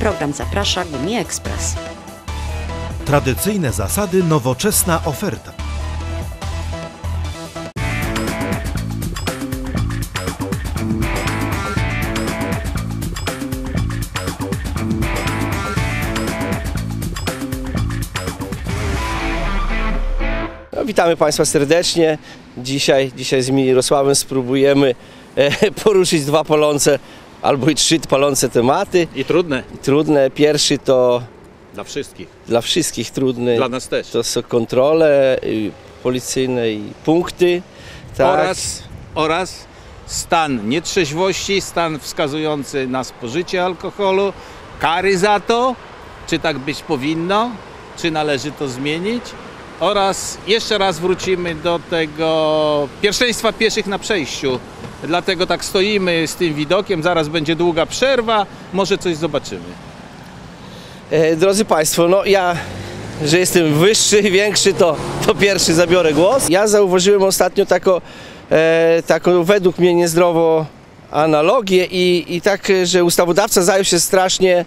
Program zaprasza Gumi Express. Tradycyjne zasady, nowoczesna oferta. No, witamy Państwa serdecznie. Dzisiaj, dzisiaj z Mirosławem spróbujemy e, poruszyć dwa palące albo i trzy palące tematy. I trudne Trudne. Pierwszy to dla wszystkich. dla wszystkich trudny. Dla nas też. To są kontrole y, policyjne i punkty. Tak. Oraz, oraz stan nietrzeźwości, stan wskazujący na spożycie alkoholu, kary za to, czy tak być powinno, czy należy to zmienić. Oraz jeszcze raz wrócimy do tego pierwszeństwa pieszych na przejściu. Dlatego tak stoimy z tym widokiem, zaraz będzie długa przerwa, może coś zobaczymy. E, Drodzy Państwo, no ja, że jestem wyższy, większy, to, to pierwszy zabiorę głos. Ja zauważyłem ostatnio taką, e, taką według mnie niezdrową analogię i, i tak, że ustawodawca zajął się strasznie,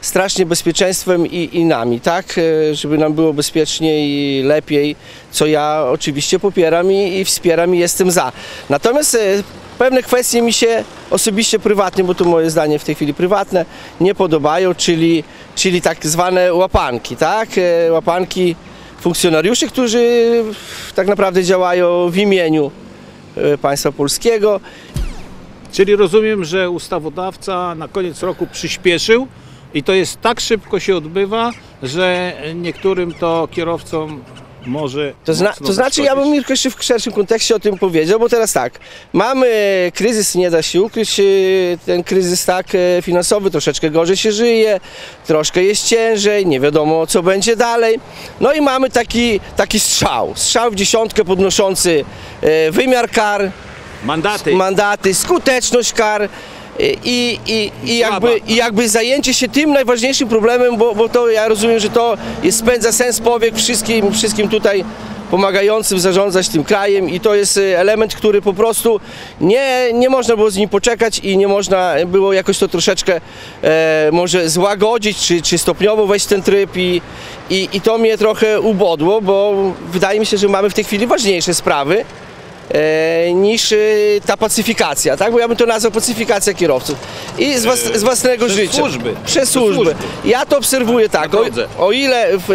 strasznie bezpieczeństwem i, i nami, tak, e, żeby nam było bezpieczniej i lepiej, co ja oczywiście popieram i, i wspieram i jestem za. Natomiast e, pewne kwestie mi się osobiście prywatnie, bo to moje zdanie w tej chwili prywatne, nie podobają, czyli, czyli tak zwane łapanki, tak? E, Łapanki funkcjonariuszy, którzy tak naprawdę działają w imieniu e, państwa polskiego. Czyli rozumiem, że ustawodawca na koniec roku przyspieszył i to jest tak szybko się odbywa, że niektórym to kierowcom może. To, zna, to znaczy, ja bym. Mirko jeszcze w szerszym kontekście o tym powiedział, bo teraz tak, mamy kryzys, nie da się ukryć, e, ten kryzys tak e, finansowy, troszeczkę gorzej się żyje, troszkę jest ciężej, nie wiadomo co będzie dalej. No i mamy taki, taki strzał, strzał w dziesiątkę podnoszący e, wymiar kar, Mandaty. mandaty, skuteczność kar. I, i, i, jakby. I jakby zajęcie się tym najważniejszym problemem, bo, bo to ja rozumiem, że to jest, spędza sens powiek wszystkim, wszystkim tutaj pomagającym zarządzać tym krajem i to jest e, element, który po prostu nie, nie można było z nim poczekać i nie można było jakoś to troszeczkę e, może złagodzić, czy, czy stopniowo wejść w ten tryb i, i, i to mnie trochę ubodło, bo wydaje mi się, że mamy w tej chwili ważniejsze sprawy niż e, ta pacyfikacja, tak? Bo ja bym to nazwał pacyfikacja kierowców. I z, was, z własnego przez życia. służby. Przez Przez służby. służby. Ja to obserwuję tak. O, o ile w,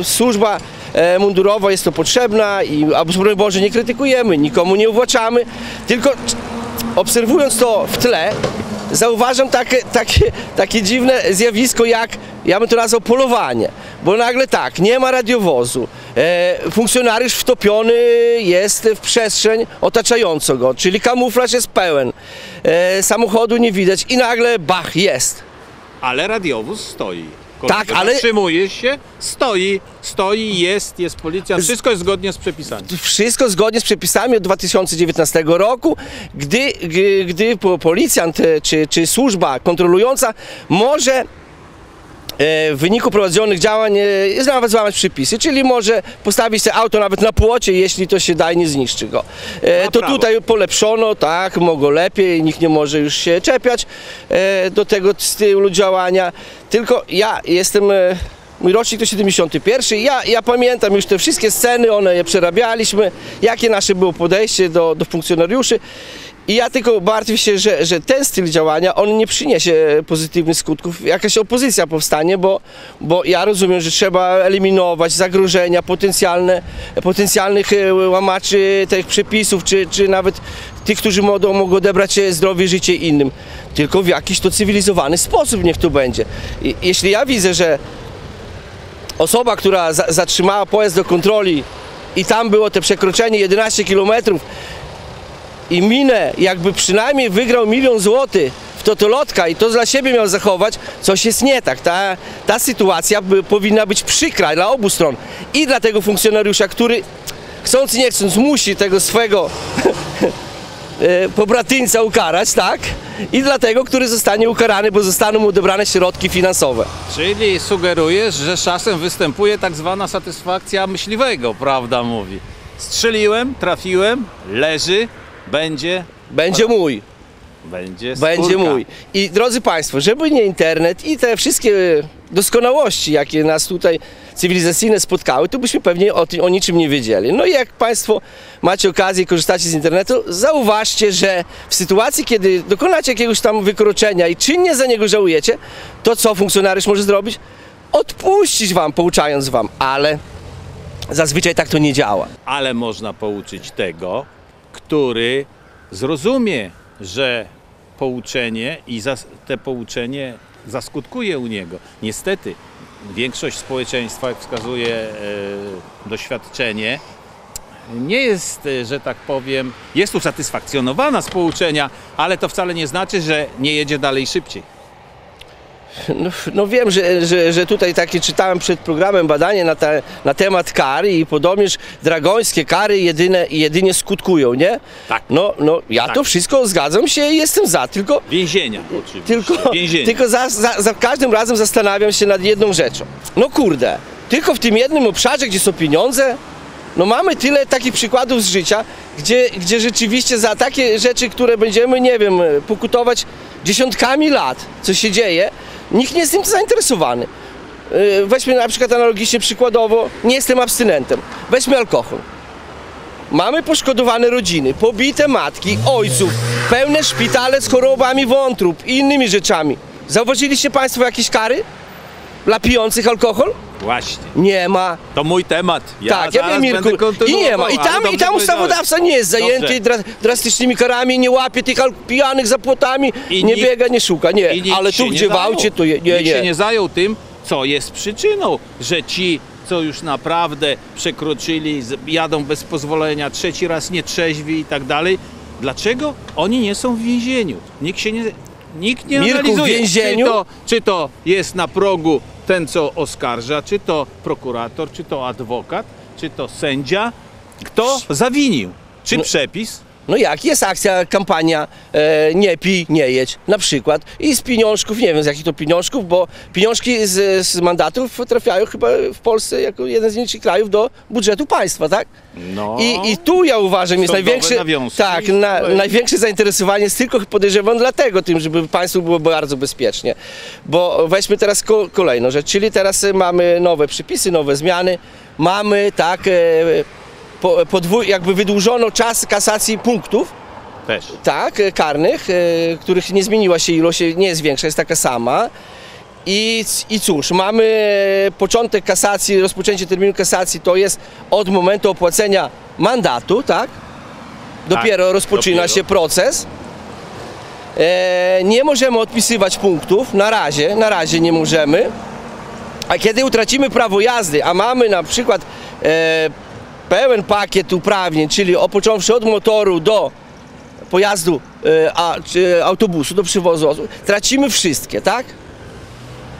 e, służba e, mundurowa jest to potrzebna i a broń Boże nie krytykujemy, nikomu nie uwłaczamy, tylko obserwując to w tle, zauważam takie, takie, takie dziwne zjawisko jak, ja bym to nazwał polowanie, bo nagle tak, nie ma radiowozu, e, funkcjonariusz wtopiony jest w przestrzeń otaczającą go, czyli kamuflaż jest pełen, e, samochodu nie widać i nagle bach, jest. Ale radiowóz stoi. Tak, ale- Zatrzymuje się, stoi, stoi, jest, jest policja. Wszystko jest zgodnie z przepisami. wszystko zgodnie z przepisami od 2019 roku, gdy, gdy, gdy po- policjant e, czy, czy służba kontrolująca może w wyniku prowadzonych działań e, nawet złamać przepisy, czyli może postawić te auto nawet na płocie, jeśli to się da i nie zniszczy go. E, To prawo. tutaj polepszono, tak, mogło lepiej, nikt nie może już się czepiać e, do tego stylu działania, tylko ja jestem... e, Mój rocznik to 71. Ja, ja pamiętam już te wszystkie sceny, one je przerabialiśmy, jakie nasze było podejście do, do funkcjonariuszy. I ja tylko martwię się, że, że ten styl działania, on nie przyniesie pozytywnych skutków. Jakaś opozycja powstanie, bo, bo ja rozumiem, że trzeba eliminować zagrożenia potencjalne, potencjalnych e, łamaczy tych przepisów, czy, czy nawet tych, którzy mogą, mogą odebrać e, zdrowie, życie innym. Tylko w jakiś to cywilizowany sposób niech to będzie. I, jeśli ja widzę, że osoba, która za, zatrzymała pojazd do kontroli i tam było te przekroczenie 11 km i minę jakby przynajmniej wygrał milion złotych w totolotka i to dla siebie miał zachować, coś jest nie tak. Ta, ta sytuacja by, powinna być przykra dla obu stron. I dla tego funkcjonariusza, który chcąc nie chcąc musi tego swego e, pobratyńca ukarać, tak? I dla tego, który zostanie ukarany, bo zostaną mu odebrane środki finansowe. Czyli sugerujesz, że czasem występuje tak zwana satysfakcja myśliwego, prawda mówi. Strzeliłem, trafiłem, leży, będzie. Będzie mój. Będzie będzie mój. I drodzy Państwo, żeby nie internet i te wszystkie doskonałości, jakie nas tutaj cywilizacyjne spotkały, to byśmy pewnie o, tym- o niczym nie wiedzieli. No i jak Państwo macie okazję korzystacie z internetu, zauważcie, że w sytuacji, kiedy dokonacie jakiegoś tam wykroczenia i czynnie za niego żałujecie, to co funkcjonariusz może zrobić? Odpuścić Wam, pouczając Wam, ale zazwyczaj tak to nie działa. ale można pouczyć tego, który zrozumie, że pouczenie i te pouczenie zaskutkuje u niego. Niestety, większość społeczeństwa, jak wskazuje e, doświadczenie, nie jest, e, że tak powiem, jest usatysfakcjonowana z pouczenia, ale to wcale nie znaczy, że nie jedzie dalej szybciej. No, no wiem, że, że, że tutaj takie czytałem przed programem badanie na, te, na temat kar i podobnież dragońskie kary jedyne, jedynie skutkują, nie? Tak. No, no ja Tak. to wszystko zgadzam się i jestem za, tylko, Więzienia oczywiście. tylko, Więzienia. tylko za, za, za każdym razem zastanawiam się nad jedną rzeczą. No kurde, tylko w tym jednym obszarze, gdzie są pieniądze, no mamy tyle takich przykładów z życia, gdzie, gdzie rzeczywiście za takie rzeczy, które będziemy, nie wiem, pokutować dziesiątkami lat, co się dzieje, nikt nie jest tym zainteresowany. Yy, Weźmy na przykład analogicznie przykładowo, nie jestem abstynentem. Weźmy alkohol. Mamy poszkodowane rodziny, pobite matki, ojców, pełne szpitale z chorobami wątrób i innymi rzeczami. Zauważyliście Państwo jakieś kary dla pijących alkohol? Właśnie. Nie ma. To mój temat. Ja tak, ja wiem Mirku. I nie ma. I tam, i tam ustawodawca nie jest zajęty dra drastycznymi karami, nie łapie tych pijanych za płotami, I nie nikt- biega, nie szuka. Nie, ale tu nie gdzie w zajął. aucie to je, nie, nikt się nie. nie zajął tym, co jest przyczyną, że ci, co już naprawdę przekroczyli, jadą bez pozwolenia, trzeci raz nie trzeźwi i tak dalej. Dlaczego oni nie są w więzieniu? Nikt się nie, nikt nie Mirku, analizuje, więzieniu? Czy, to, czy to jest na progu ten, co oskarża, czy to prokurator, czy to adwokat, czy to sędzia. Kto zawinił? Czy No- przepis? No jak, jest akcja, kampania e, nie pij, nie jedź na przykład i z pieniążków, nie wiem z jakich to pieniążków, bo pieniążki z, z mandatów trafiają chyba w Polsce jako jeden z nielicznych krajów do budżetu państwa, tak? No. I, I tu ja uważam jest największe, tak, na, największe zainteresowanie jest tylko podejrzewam dlatego tym, żeby państwu było bardzo bezpiecznie. Bo weźmy teraz ko kolejną rzecz, czyli teraz mamy nowe przepisy, nowe zmiany, mamy tak e, po, podwój, jakby wydłużono czas kasacji punktów, Też. tak, e, karnych, e, których nie zmieniła się ilość, nie jest większa, jest taka sama. I, I cóż, mamy e, początek kasacji, rozpoczęcie terminu kasacji to jest od momentu opłacenia mandatu, tak? Dopiero rozpoczyna dopiero. się proces. E, nie możemy odpisywać punktów, na razie, na razie nie możemy. A kiedy utracimy prawo jazdy, a mamy na przykład e, pełen pakiet uprawnień, czyli o, począwszy od motoru do pojazdu e, a, czy autobusu, do przywozu tracimy wszystkie, tak?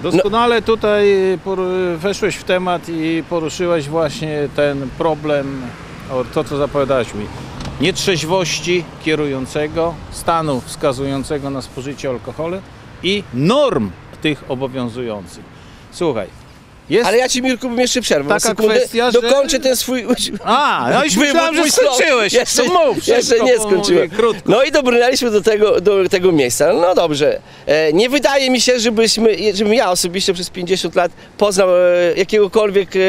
Doskonale tutaj por- weszłeś w temat i poruszyłeś właśnie ten problem, o to co zapowiadałeś mi, nietrzeźwości kierującego, stanu wskazującego na spożycie alkoholu i norm tych obowiązujących. Słuchaj, jest... Ale ja ci Mirku bym jeszcze przerwał. Taka sekundę, kwestia, że- dokończę ten swój... A, no już myślałem, że skończyłeś. Jeszcze, To mów jeszcze nie skończyłem. krótko. No i dobrnęliśmy do tego, do tego miejsca. No dobrze. E, nie wydaje mi się, żebyśmy, żebym ja osobiście przez 50 lat poznał e, jakiegokolwiek e,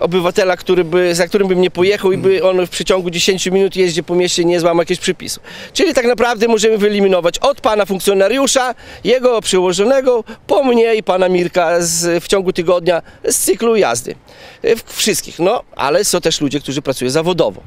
obywatela, który by, za którym bym nie pojechał i by on w przeciągu 10 minut jeździ po mieście i nie złamał jakiegoś przepisu. Czyli tak naprawdę możemy wyeliminować od pana funkcjonariusza, jego przełożonego, po mnie i pana Mirka z, w ciągu tygodnia z cyklu jazdy. Wszystkich, no, ale są też ludzie, którzy pracują zawodowo.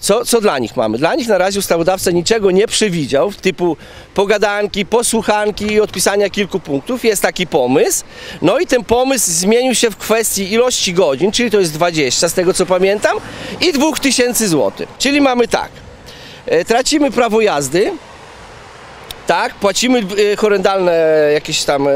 Co, co dla nich mamy? Dla nich na razie ustawodawca niczego nie przewidział, typu pogadanki, posłuchanki i odpisania kilku punktów. Jest taki pomysł. No i ten pomysł zmienił się w kwestii ilości godzin, czyli to jest 20 z tego co pamiętam, i 2000 zł. Czyli mamy tak, e, tracimy prawo jazdy, tak, płacimy e, horrendalne jakieś tam e,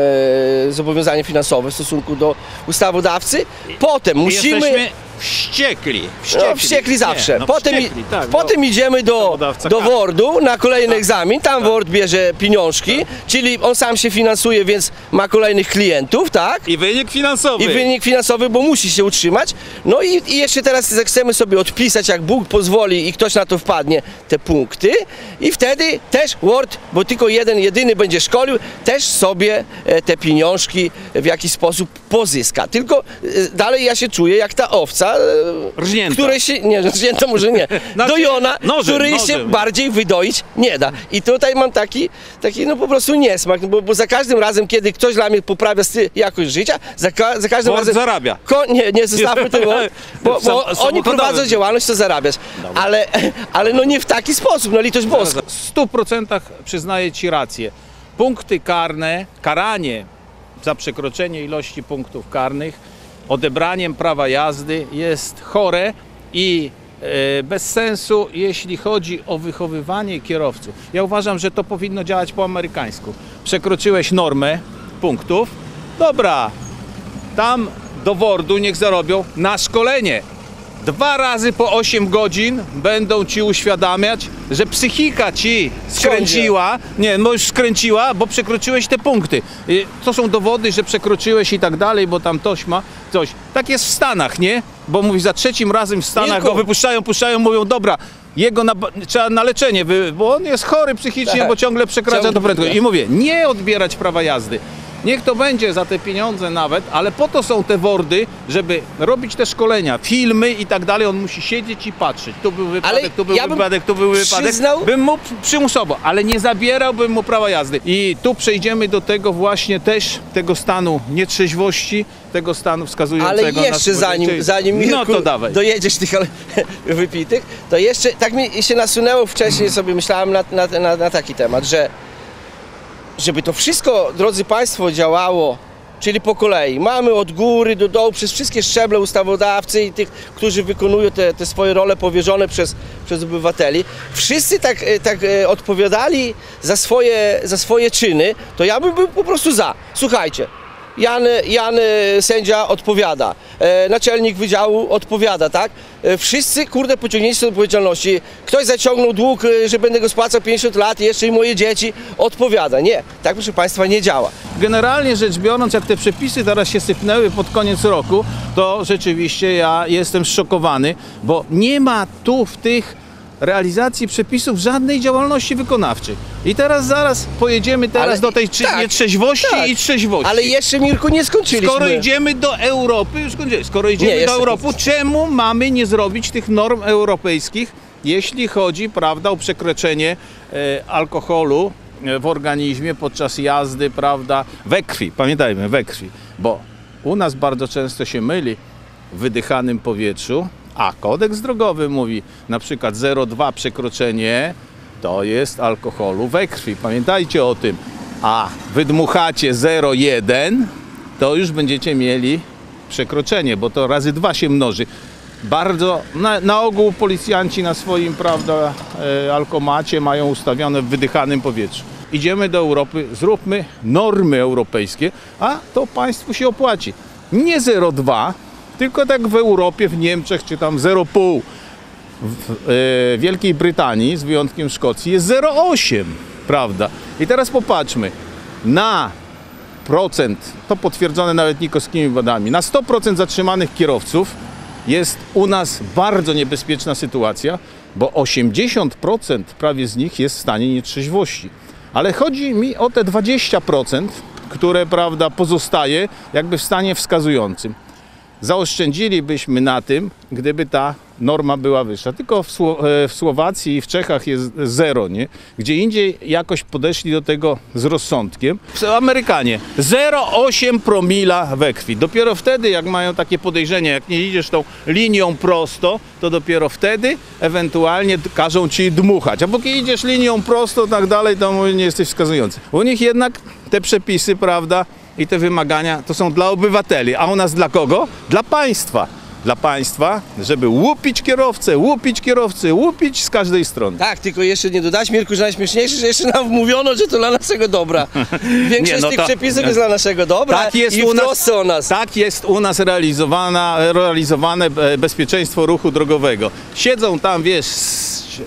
zobowiązania finansowe w stosunku do ustawodawcy, potem musimy... Jesteśmy wściekli. Wściekli, No, wściekli zawsze. Nie, no, potem, wściekli, tak, potem idziemy do, do. WORD-u na kolejny egzamin. Tam WORD bierze pieniążki, czyli on sam się finansuje, więc ma kolejnych klientów, tak? I wynik finansowy. I wynik finansowy, bo musi się utrzymać. No i, i jeszcze teraz chcemy sobie odpisać, jak Bóg pozwoli i ktoś na to wpadnie, te punkty. I wtedy też Word, bo tylko jeden, jedyny będzie szkolił, też sobie e, te pieniążki w jakiś sposób pozyska. Tylko e, dalej ja się czuję jak ta owca, e, Rżnięta. której się, nie, rżnięta może nie, Znaczy, dojona, nożem, której się nożem. bardziej wydoić nie da. I tutaj mam taki, taki no po prostu niesmak, bo, bo za każdym razem, kiedy ktoś dla mnie poprawia styl, jakość życia, za, ka- za każdym Word razem... zarabia. Ko, nie, nie zostawmy tego, bo, Sam- bo oni samochodowym. prowadzą działalność, to zarabiać. Ale, ale no nie w taki sposób, no litość boska. W 100% przyznaję Ci rację. Punkty karne, karanie za przekroczenie ilości punktów karnych, odebraniem prawa jazdy jest chore i e, bez sensu, jeśli chodzi o wychowywanie kierowców. Ja uważam, że to powinno działać po amerykańsku. Przekroczyłeś normę punktów, dobra, tam do Wordu niech zarobią na szkolenie. Dwa razy po 8 godzin będą ci uświadamiać, że psychika ci skręciła, nie, no już skręciła, bo przekroczyłeś te punkty. Y, To są dowody, że przekroczyłeś i tak dalej, bo tam ktoś ma coś. Tak jest w Stanach, nie? Bo mówi za trzecim razem w Stanach Mirku. go wypuszczają, puszczają, mówią, dobra, jego na, trzeba na leczenie, bo on jest chory psychicznie, Tak. bo ciągle przekracza Ciągle- to prędkość. I mówię, nie odbierać prawa jazdy. Niech to będzie za te pieniądze nawet, ale po to są te wordy, żeby robić te szkolenia, filmy i tak dalej. On musi siedzieć i patrzeć. Tu był wypadek, Ale tu był ja wypadek, tu był wypadek. przyznał- Bym mu przymusowo, ale nie zabierałbym mu prawa jazdy. I tu przejdziemy do tego właśnie też, tego stanu nietrzeźwości, tego stanu wskazującego Ale jeszcze zanim, zanim No to dawaj. dojedziesz tych wypitych, to jeszcze tak mi się nasunęło wcześniej sobie myślałem na, na, na, na taki temat, że żeby to wszystko, drodzy Państwo, działało, czyli po kolei. Mamy od góry do dołu, przez wszystkie szczeble ustawodawcy i tych, którzy wykonują te, te swoje role powierzone przez, przez obywateli. Wszyscy tak, e, tak e, odpowiadali za swoje, za swoje czyny, to ja bym był po prostu za. Słuchajcie, Jan, Jan sędzia odpowiada, e, naczelnik wydziału odpowiada, tak? E, wszyscy, kurde, pociągnięci do odpowiedzialności. Ktoś zaciągnął dług, e, że będę go spłacał 50 lat, jeszcze i moje dzieci, odpowiada. Nie, tak proszę Państwa nie działa. Generalnie rzecz biorąc, jak te przepisy teraz się sypnęły pod koniec roku, to rzeczywiście ja jestem zszokowany, bo nie ma tu w tych realizacji przepisów żadnej działalności wykonawczej. I teraz zaraz pojedziemy teraz Ale- do tej czy, tak, nietrzeźwości tak. i trzeźwości. Ale jeszcze, Mirku, nie skończyliśmy. Skoro idziemy do Europy, już skończyłem, skoro idziemy Nie, do Europy, nie. czemu mamy nie zrobić tych norm europejskich, jeśli chodzi, prawda, o przekroczenie e, alkoholu e, w organizmie podczas jazdy, prawda, we krwi, pamiętajmy, we krwi, bo u nas bardzo często się myli w wydychanym powietrzu, a kodeks drogowy mówi na przykład 0,2 przekroczenie to jest alkoholu we krwi. Pamiętajcie o tym. A wydmuchacie 0,1 to już będziecie mieli przekroczenie, bo to razy dwa się mnoży. Bardzo, na, na ogół policjanci na swoim, prawda, e, alkomacie mają ustawione w wydychanym powietrzu. Idziemy do Europy, zróbmy normy europejskie, a to państwu się opłaci. Nie 0,2, tylko tak w Europie, w Niemczech, czy tam 0,5. W e, Wielkiej Brytanii, z wyjątkiem Szkocji, jest 0,8, prawda? I teraz popatrzmy, na procent, to potwierdzone nawet nikowskimi badami, na 100% zatrzymanych kierowców jest u nas bardzo niebezpieczna sytuacja, bo 80% prawie z nich jest w stanie nietrzeźwości. Ale chodzi mi o te 20%, które prawda pozostaje jakby w stanie wskazującym. Zaoszczędzilibyśmy na tym, gdyby ta norma była wyższa. Tylko w, Sło- e, w Słowacji i w Czechach jest zero, nie? Gdzie indziej jakoś podeszli do tego z rozsądkiem. Amerykanie 0,8 promila we krwi. Dopiero wtedy, jak mają takie podejrzenie, jak nie idziesz tą linią prosto, to dopiero wtedy ewentualnie każą ci dmuchać. A póki idziesz linią prosto, tak dalej, to nie jesteś wskazujący. U nich jednak te przepisy, prawda, i te wymagania to są dla obywateli, a u nas dla kogo? Dla państwa. dla państwa, żeby łupić kierowcę, łupić kierowcę, łupić z każdej strony. Tak, tylko jeszcze nie dodać, Mirku, że najśmieszniejsze, że jeszcze nam wmówiono, że to dla naszego dobra. Większość Nie, no tych to- przepisów jest dla naszego dobra Tak jest i u nas- o nas. Tak jest u nas realizowana, realizowane e, bezpieczeństwo ruchu drogowego. Siedzą tam, wiesz,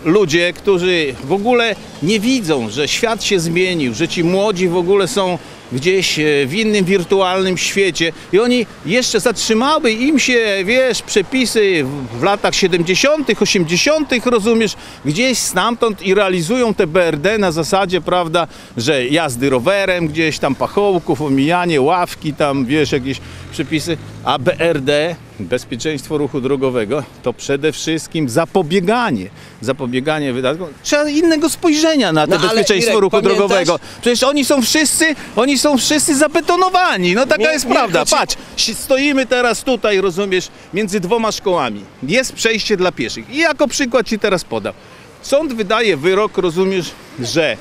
ludzie, którzy w ogóle nie widzą, że świat się zmienił, że ci młodzi w ogóle są gdzieś e, w innym wirtualnym świecie i oni jeszcze zatrzymały im się, wiesz, przepisy w- w latach 70., 80., rozumiesz, gdzieś stamtąd i realizują te BRD na zasadzie, prawda, że jazdy rowerem, gdzieś tam pachołków, omijanie, ławki, tam, wiesz, jakieś przepisy, a BRD, bezpieczeństwo ruchu drogowego, to przede wszystkim zapobieganie, zapobieganie wydatkom. Trzeba innego spojrzenia na to No, bezpieczeństwo Irek, ruchu pamiętasz? drogowego. Przecież oni są wszyscy, oni są wszyscy zabetonowani. No taka Nie- jest nie prawda. Patrz, stoimy teraz tutaj, rozumiesz, między dwoma szkołami. Jest przejście dla pieszych. I jako przykład ci teraz podam. Sąd wydaje wyrok, rozumiesz, że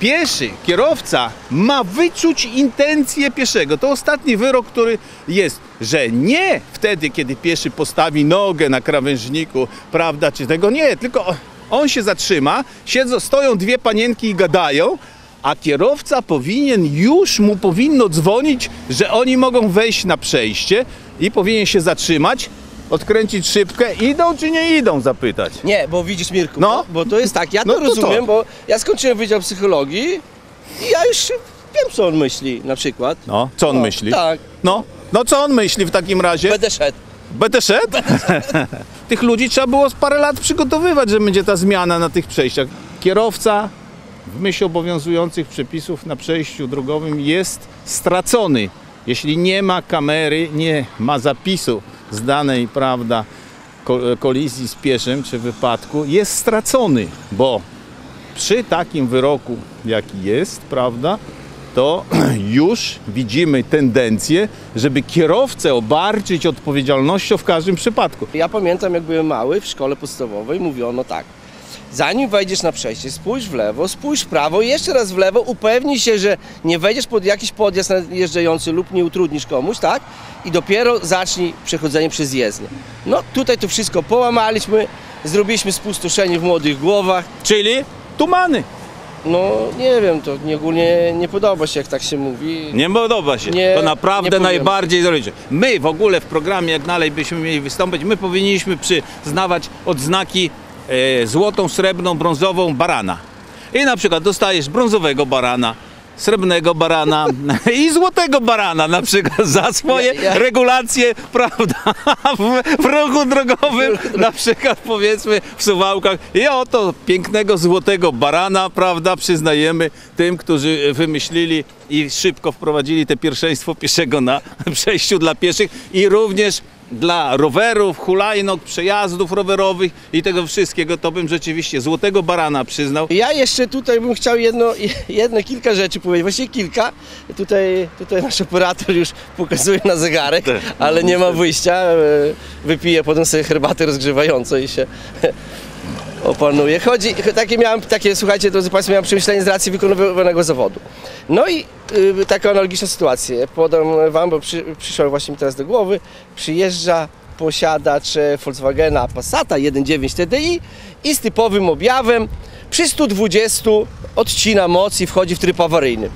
pieszy, kierowca ma wyczuć intencje pieszego. To ostatni wyrok, który jest, że nie wtedy, kiedy pieszy postawi nogę na krawężniku, prawda, czy tego nie, tylko on się zatrzyma, siedzą, stoją dwie panienki i gadają, a kierowca powinien, już mu powinno dzwonić, że oni mogą wejść na przejście i powinien się zatrzymać, odkręcić szybkę, idą czy nie idą, zapytać. Nie, bo widzisz Mirku, No. bo, bo to jest tak, ja to No to rozumiem, to. bo ja skończyłem Wydział Psychologii i ja już wiem, co on myśli na przykład. No, co on No, myśli? Tak, No, no co on myśli w takim razie? będę szedł. Będę szedł? tych ludzi trzeba było z parę lat przygotowywać, że będzie ta zmiana na tych przejściach. Kierowca w myśl obowiązujących przepisów na przejściu drogowym jest stracony. Jeśli nie ma kamery, nie ma zapisu z danej, prawda, ko- kolizji z pieszym czy wypadku, jest stracony, bo przy takim wyroku, jaki jest, prawda, to już widzimy tendencję, żeby kierowcę obarczyć odpowiedzialnością w każdym przypadku. Ja pamiętam, jak byłem mały w szkole podstawowej, mówiono tak. Zanim wejdziesz na przejście, spójrz w lewo, spójrz w prawo jeszcze raz w lewo, upewnij się, że nie wejdziesz pod jakiś podjazd nadjeżdżający lub nie utrudnisz komuś, tak? I dopiero zacznij przechodzenie przez jezdnię. No tutaj to wszystko połamaliśmy, zrobiliśmy spustoszenie w młodych głowach. Czyli tumany. No nie wiem, to nie, ogólnie nie podoba się, jak tak się mówi. Nie podoba się. Nie, to naprawdę najbardziej zrobicie. My w ogóle w programie, jak dalej byśmy mieli wystąpić, my powinniśmy przyznawać odznaki złotą, srebrną, brązową barana. I na przykład dostajesz brązowego barana, srebrnego barana i złotego barana na przykład za swoje Ja- ja- regulacje, prawda, w, w ruchu drogowym, na przykład powiedzmy w Suwałkach. I oto pięknego złotego barana, prawda, przyznajemy tym, którzy wymyślili i szybko wprowadzili te pierwszeństwo pieszego na przejściu dla pieszych. I również dla rowerów, hulajnóg, przejazdów rowerowych i tego wszystkiego, to bym rzeczywiście złotego barana przyznał. Ja jeszcze tutaj bym chciał jedno, jedno kilka rzeczy powiedzieć, właściwie kilka. Tutaj, tutaj nasz operator już pokazuje na zegarek, Tak. ale nie ma wyjścia. E, Wypije potem sobie herbatę rozgrzewającą i się opanuje. Chodzi, takie miałem, takie, słuchajcie, drodzy Państwo, miałem przemyślenie z racji wykonywanego zawodu. No i y, taka analogiczna sytuacja. Podam Wam, bo przy, przyszła właśnie mi teraz do głowy. Przyjeżdża posiadacz e, Volkswagena Passata 1.9 TDI i z typowym objawem przy 120 odcina moc i wchodzi w tryb awaryjny.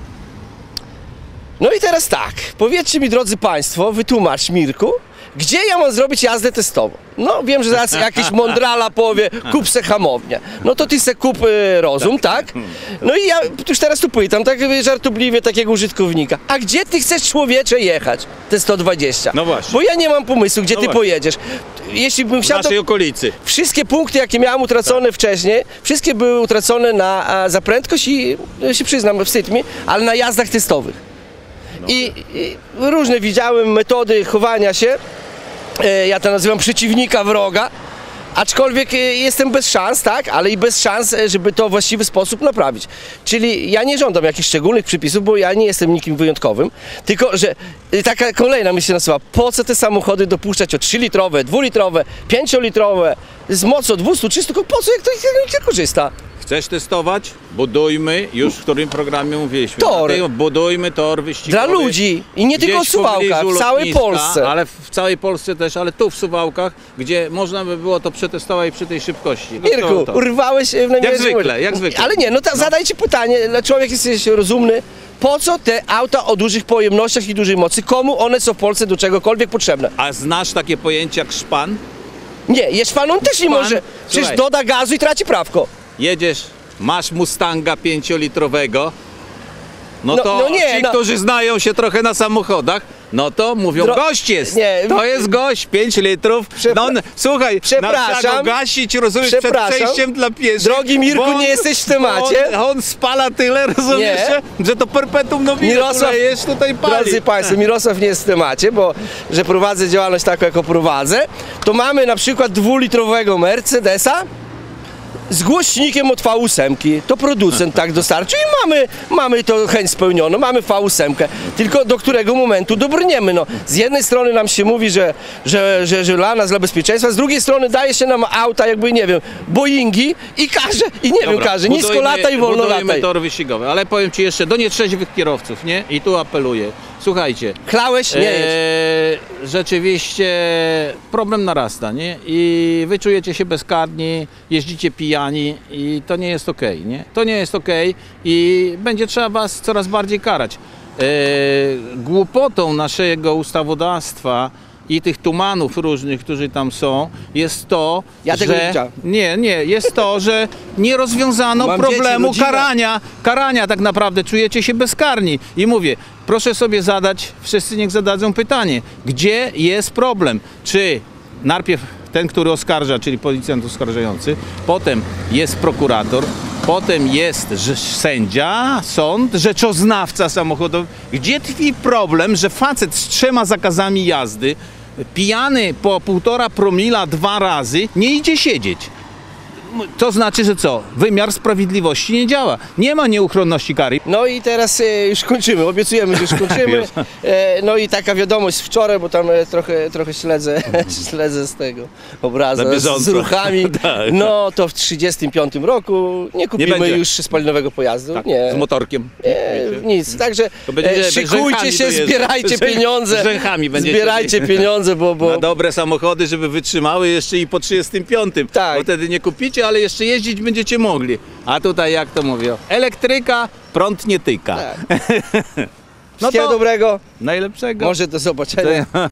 No i teraz tak, powiedzcie mi drodzy Państwo, wytłumacz Mirku, gdzie ja mam zrobić jazdę testową? No wiem, że zaraz jakiś mądrala powie, kup se hamownię. No to ty se kup y, rozum, tak? No i ja już teraz tu pytam, tak żartobliwie takiego użytkownika, a gdzie ty chcesz człowiecze jechać, te 120? No właśnie. Bo ja nie mam pomysłu, gdzie No ty właśnie. pojedziesz. Jeśli bym W chciał, to naszej okolicy. wszystkie punkty, jakie miałem utracone wcześniej, wszystkie były utracone na, a, za prędkość i e, się przyznam, wstyd mi, ale na jazdach testowych. I, I różne widziałem metody chowania się, e, ja to nazywam przeciwnika wroga, aczkolwiek e, jestem bez szans, tak, ale i bez szans, e, żeby to w właściwy sposób naprawić. Czyli ja nie żądam jakichś szczególnych przepisów, bo ja nie jestem nikim wyjątkowym, tylko że taka kolejna myśl nasuwa, po co te samochody dopuszczać o 3-litrowe, 2-litrowe, 5-litrowe, z mocą 200, 300, tylko po co, jak to nikt nie korzysta? Chcesz testować? Budujmy, już w którym programie mówiliśmy. Tor. Budujmy tor wyścigowy. Dla ludzi i nie tylko w Gdzieś Suwałkach, pobliżu w całej lotniska, Polsce. Ale w całej Polsce też, ale tu w Suwałkach, gdzie można by było to przetestować przy tej szybkości. No to- Mirku, to. urwałeś e, w najmniejszym zwykle, momencie. jak zwykle. Ale nie, no, ta, zadaj ci pytanie, dla człowiek jesteś rozumny. Po co te auta o dużych pojemnościach i dużej mocy? Komu one są w Polsce do czegokolwiek potrzebne? A znasz takie pojęcie jak szpan? Nie, jest on też nie Pan, może. Przecież słuchaj. doda gazu i traci prawko. Jedziesz, masz Mustanga 5-litrowego, no, No- to no nie, ci, no. którzy znają się trochę na samochodach, no to mówią, Dro- gość jest, Nie, to jest gość, 5 litrów, Przepra- no, n- słuchaj, Przepraszam. gasić, rozumiesz, przed przejściem dla pieszych. Drogi Mirku, bo nie jesteś w temacie. On, on spala tyle, rozumiesz, że, że to perpetuum nobile, Mirosław- jest tutaj pali. Drodzy Państwo, Mirosław nie jest w temacie, bo że prowadzę działalność taką, jaką prowadzę, to mamy na przykład dwulitrowego Mercedesa z głośnikiem od V8. To producent tak dostarczył i mamy, mamy to chęć spełnioną, mamy V8. Tylko do którego momentu dobrniemy. No, z jednej strony nam się mówi, że, że, że, że dla nas, dla bezpieczeństwa, z drugiej strony daje się nam auta, jakby nie wiem, Boeingi i każe, i nie wiem, Dobra, każe, nisko budujmy- lata i wolno tor wyścigowy, ale powiem Ci jeszcze, do nietrzeźwych kierowców, nie? I tu apeluję, słuchajcie, Chlałeś? Nie. Eee, rzeczywiście problem narasta, nie? I wy czujecie się bezkarni, jeździcie pijani i to nie jest okej, nie? To nie jest okej i będzie trzeba was coraz bardziej karać. Eee, głupotą naszego ustawodawstwa i tych tumanów różnych, którzy tam są, jest to, Ja tego że... nie. Nie, nie, jest to, że nie rozwiązano Mam dzieci, problemu rodzinę. karania, karania tak naprawdę, czujecie się bezkarni. I mówię, proszę sobie zadać, wszyscy niech zadadzą pytanie, gdzie jest problem? Czy najpierw ten, który oskarża, czyli policjant oskarżający, potem jest prokurator, potem jest sędzia, sąd, rzeczoznawca samochodowy. Gdzie tkwi problem, że facet z trzema zakazami jazdy, pijany po półtora promila dwa razy, nie idzie siedzieć? To znaczy, że co? Wymiar sprawiedliwości nie działa. Nie ma nieuchronności kary. No i teraz e, już kończymy, obiecujemy, że już kończymy. E, no i taka wiadomość wczoraj, bo tam e, trochę, trochę śledzę, śledzę z tego obrazu, z, z ruchami. Tak. No to w 35 roku nie kupimy będzie. już spalinowego pojazdu. Tak, nie. Z motorkiem. Nie, nic. Także To e, szykujcie rzęchami się, zbierajcie pieniądze. rzęchami będziecie Zbierajcie mieli. pieniądze, bo, bo Na dobre samochody, żeby wytrzymały jeszcze i po 35. Tak. Bo wtedy nie kupicie, ale jeszcze jeździć będziecie mogli. A tutaj jak to mówią? Elektryka, prąd nie tyka. Tak. No wszystkiego to dobrego. najlepszego. Może do zobaczenia.